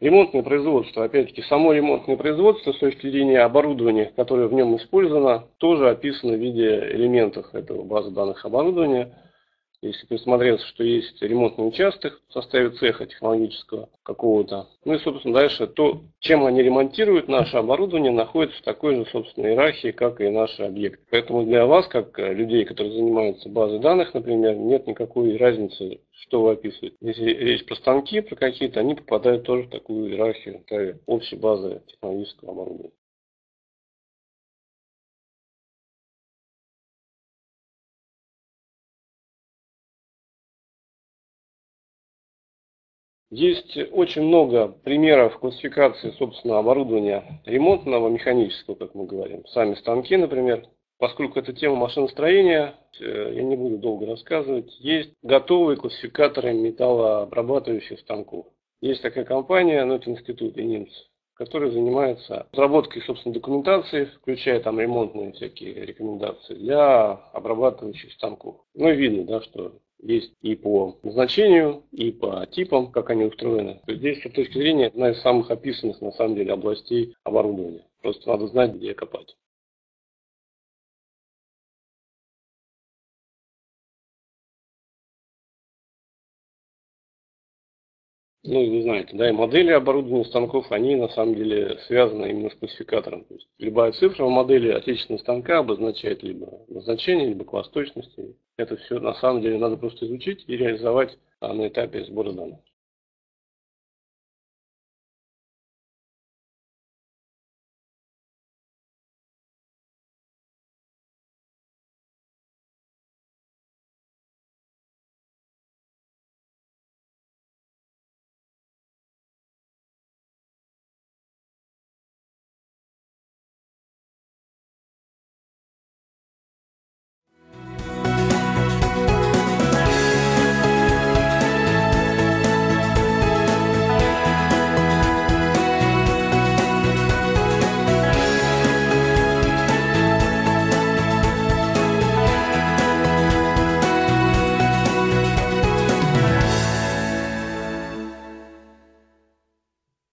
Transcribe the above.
Ремонтное производство, опять-таки, само ремонтное производство с точки зрения оборудования, которое в нем использовано, тоже описано в виде элементов этого базы данных оборудования. Если присмотреться, что есть ремонтный участок в составе цеха технологического какого-то. Ну и, собственно, дальше то, чем они ремонтируют наше оборудование, находится в такой же, собственно, иерархии, как и наши объекты. Поэтому для вас, как людей, которые занимаются базой данных, например, нет никакой разницы, что вы описываете. Если речь про станки, про какие-то, они попадают тоже в такую иерархию, общей базы технологического оборудования. Есть очень много примеров классификации, собственно, оборудования ремонтного, механического, как мы говорим. Сами станки, например. Поскольку это тема машиностроения, э, я не буду долго рассказывать. Есть готовые классификаторы металлообрабатывающих станков. Есть такая компания, ну это институт ИНИМС, который занимается разработкой, собственно, документации, включая там ремонтные всякие рекомендации для обрабатывающих станков. Ну и видно, да, что есть и по назначению, и по типам, как они устроены. Здесь, с точки зрения, одна из самых описанных, на самом деле, областей оборудования. Просто надо знать, где копать. Ну, вы знаете, да, и модели оборудования станков, они на самом деле связаны именно с классификатором. То есть любая цифра в модели отечественного станка обозначает либо назначение, либо класс точности. Это все на самом деле надо просто изучить и реализовать на этапе сбора данных.